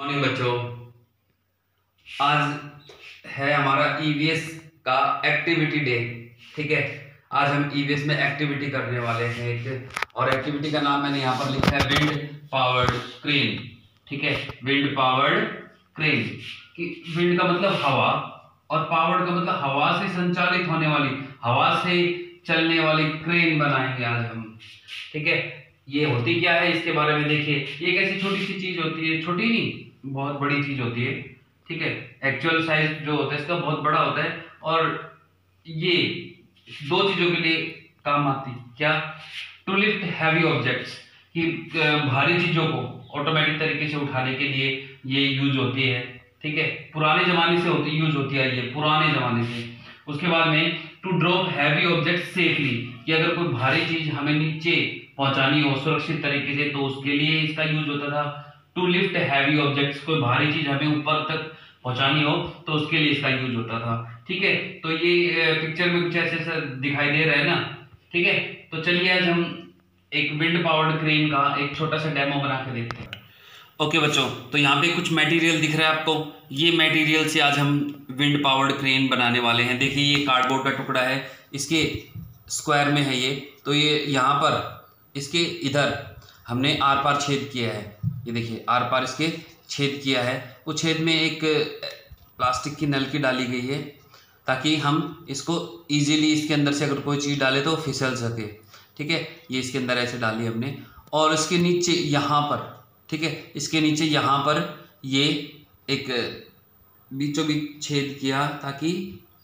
Morning बच्चों। आज है हमारा ईवीएस का एक्टिविटी डे ठीक है? आज हम ईवीएस में एक्टिविटी करने वाले हैं एक, और एक्टिविटी का नाम मैंने यहाँ पर लिखा है विंड पावर्ड क्रेन ठीक है? विंड पावर्ड क्रेन कि विंड का मतलब हवा, और पावर्ड का मतलब हवा से संचालित होने वाली, हवा से चलने वाली क्रेन बनाएँगे आज हम, ठीक है? ये होती क्या है? इसके बारे में देखिए। ये एक ऐसी छोटी सी चीज़ होती है? छोटी नहीं बहुत बड़ी चीज़ होती है, ठीक है? एक्चुअल साइज़ जो होता है, इसका बहुत बड़ा होता है और ये दो चीज़ों के लिए काम आती क्या? टू लिफ्ट हैवी ऑब्जेक्ट्स कि भारी चीज़ों को ऑटोमेटिक तरीके से उठाने के लिए ये यूज़ होती है, ठीक है? पुराने जमाने से होती यूज़ होती है ये, पुराने जमाने से। उसके बाद में to drop heavy object safely कि अगर कोई भारी चीज़ हमें नीचे पहुंचानी हो, सुरक्षित तरीके से तो उसके लिए इसका यूज़ होता था। टू लिफ्ट हैवी ऑब्जेक्ट्स कोई भारी चीज़ हमें ऊपर तक पहुंचानी हो तो उसके लिए इसका यूज़ होता था। ठीक है? तो ये पिक्चर में कुछ ऐसे ऐसा दिखाई दे रहा है ना? ठीक है? तो चलिए आज हम एक विंड पावर्ड क्रेन का एक छोटा सा डेमो बना के देखते हैं। ओके बच्चों तो यहाँ पे कुछ मटेरियल दिख रहा है आपको। ये मटेरियल से आज हम विंड पावर्ड क्रेन बनाने वाले हैं। देखिए, ये कार्डबोर्ड का टुकड़ा है। इसके स्क्वायर में है ये। तो ये यहाँ पर, इसके इधर हमने आर पार छेद किया है। ये देखिए, आर पार इसके छेद किया है। उस छेद में एक प्लास्टिक की नलकी डाली गई है, ताकि हम इसको इजीली इसके अंदर से अगर कोई चीज़ डाले तो फिसल सके। ठीक है? ये इसके अंदर ऐसे डाली हमने। और इसके नीचे यहाँ पर, ठीक है? इसके नीचे यहाँ पर ये एक बीचों बीच छेद किया ताकि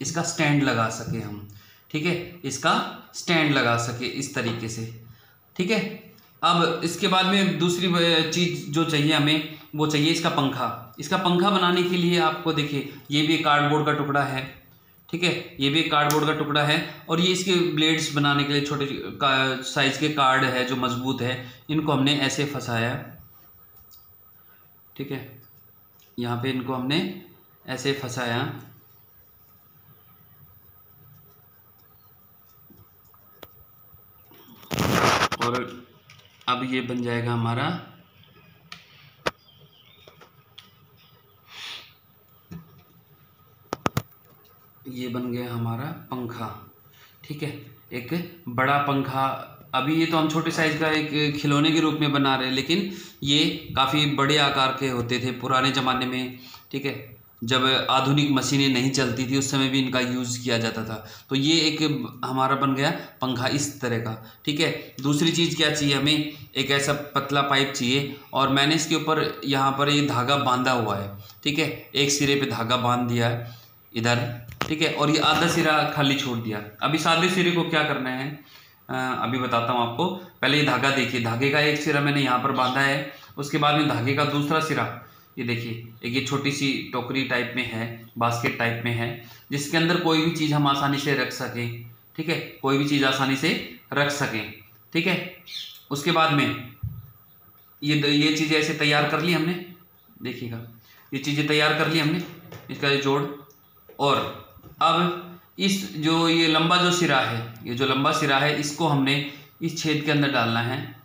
इसका स्टैंड लगा सके हम। ठीक है? इसका स्टैंड लगा सके इस तरीके से। ठीक है? अब इसके बाद में दूसरी चीज़ जो चाहिए हमें, वो चाहिए इसका पंखा। इसका पंखा बनाने के लिए आपको देखिए, ये भी कार्डबोर्ड का टुकड़ा है, ठीक है? ये भी कार्डबोर्ड का टुकड़ा है और ये इसके ब्लेड्स बनाने के लिए छोटे साइज़ के कार्ड है जो मज़बूत है, इनको हमने ऐसे फंसाया, ठीक है? यहाँ पे इनको हमने ऐसे फंसाया। और अब ये बन जाएगा हमारा ये बन गया हमारा पंखा, ठीक है? एक बड़ा पंखा। अभी ये तो हम छोटे साइज़ का एक खिलौने के रूप में बना रहे हैं, लेकिन ये काफ़ी बड़े आकार के होते थे, पुराने ज़माने में, ठीक है? जब आधुनिक मशीनें नहीं चलती थी, उस समय भी इनका यूज़ किया जाता था। तो ये एक हमारा बन गया पंखा इस तरह का, ठीक है? दूसरी चीज़ क्या चाहिए हमें? एक ऐसा पतला पाइप चाहिए और मैंने इसके ऊपर यहाँ पर ये धागा बांधा हुआ है, ठीक है? एक सिरे पे धागा बाँध दिया है इधर, ठीक है? और ये आधा सिरा खाली छोड़ दिया। अब इस आधे सिरे को क्या करना है? अभी बताता हूँ आपको। पहले ये धागा देखिए। धागे का एक सिरा मैंने यहाँ पर बांधा है, उसके बाद में धागे का दूसरा सिरा। ये देखिए, एक ये छोटी सी टोकरी टाइप में है बास्केट टाइप में है, जिसके अंदर कोई भी चीज़ हम आसानी से रख सकें, ठीक है? कोई भी चीज़ आसानी से रख सकें, ठीक है? उसके बाद में, ये ये चीज़ें ऐसे तैयार कर ली हमने, देखिएगा, ये चीज़ें तैयार कर ली हमने, इसका ये जोड़, और अब इस जो ये लंबा जो सिरा है, ये जो लंबा सिरा है, इसको हमने इस छेद के अंदर डालना है,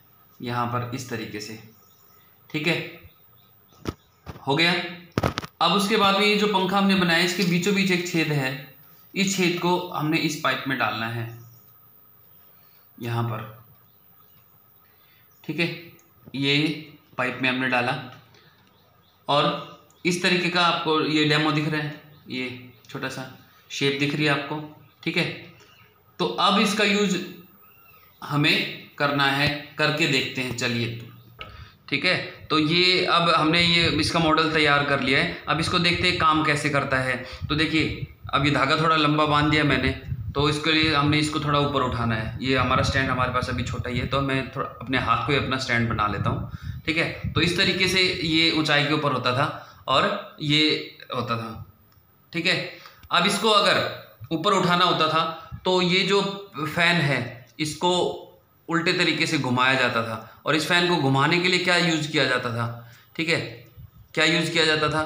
यहाँ पर इस तरीके से, ठीक है? हो गया। अब उसके बाद में ये जो पंखा हमने बनाया, इसके बीचों बीच एक छेद है। इस छेद को हमने इस पाइप में डालना है। यहाँ पर। ठीक है? ये पाइप में हमने डाला। और इस तरीके का आपको ये डेमो दिख रहा है। ये छोटा सा शेप दिख रही है आपको। ठीक है? तो अब इसका यूज़ हमें करना है, करके देखते हैं। चलिए। ठीक है? तो ये अब हमने ये, इसका मॉडल तैयार कर लिया है। अब इसको देखते हैं काम कैसे करता है। तो देखिए, अब ये धागा थोड़ा लंबा बाँध दिया मैंने। तो इसके लिए हमने इसको थोड़ा ऊपर उठाना है। ये हमारा स्टैंड हमारे पास अभी छोटा ही है तो मैं थोड़ा अपने हाथ को ही अपना स्टैंड बना लेता हूँ। ठीक है? तो इस तरीके से ये ऊंचाई के ऊपर होता था और ये होता था। ठीक है? अब इसको अगर ऊपर उठाना होता था तो ये जो फ़ैन है, इसको उल्टे तरीके से घुमाया जाता था। और इस फ़ैन को घुमाने के लिए क्या यूज़ किया जाता था? ठीक है? क्या यूज़ किया जाता था?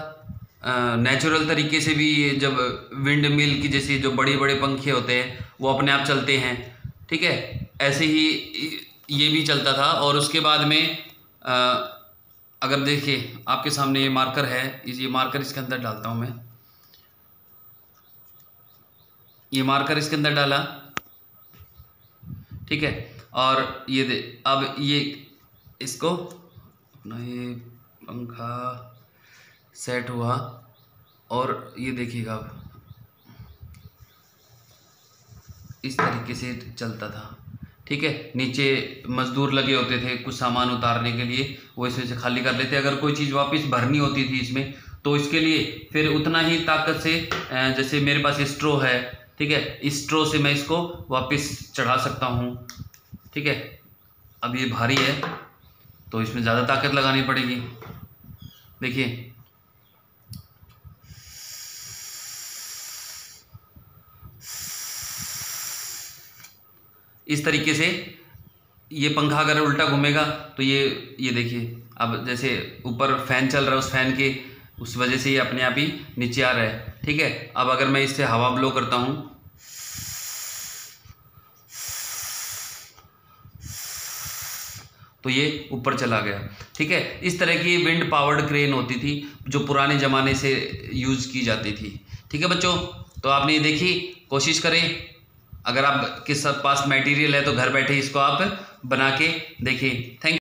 नेचुरल तरीके से भी ये जब विंड मिल की जैसे जो बड़े बड़े पंखे होते हैं वो अपने आप चलते हैं। ठीक है? ऐसे ही ये भी चलता था। और उसके बाद में आ, अगर देखिए आपके सामने ये मार्कर है। ये मार्कर इसके अंदर डालता हूँ मैं। ये मार्कर इसके अंदर डाला। ठीक है? और ये अब ये इसको अपना ये पंखा सेट हुआ और ये देखिएगा अब। इस तरीके से चलता था। ठीक है? नीचे मज़दूर लगे होते थे कुछ सामान उतारने के लिए, वो इसमें से खाली कर लेते। अगर कोई चीज़ वापस भरनी होती थी इसमें तो इसके लिए फिर उतना ही ताकत से जैसे मेरे पास स्ट्रो है, ठीक है? इस स्ट्रो से मैं इसको वापस चढ़ा सकता हूँ। ठीक है? अब ये भारी है तो इसमें ज़्यादा ताकत लगानी पड़ेगी। देखिए। इस तरीके से ये पंखा अगर उल्टा घूमेगा तो ये ये देखिए, अब जैसे ऊपर फ़ैन चल रहा है उस फ़ैन के, उस वजह से ये अपने आप ही नीचे आ रहा है। ठीक है? अब अगर मैं इससे हवा ब्लो करता हूँ तो ये ऊपर चला गया। ठीक है? इस तरह की विंड पावर्ड क्रेन होती थी, जो पुराने ज़माने से यूज़ की जाती थी। ठीक है बच्चों? तो आपने ये देखी? कोशिश करें। अगर आप किस पास मटेरियल है तो घर बैठे इसको आप बना के देखें थैंक